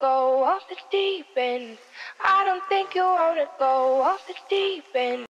go off the deep end. I don't think you wanna go off the deep end.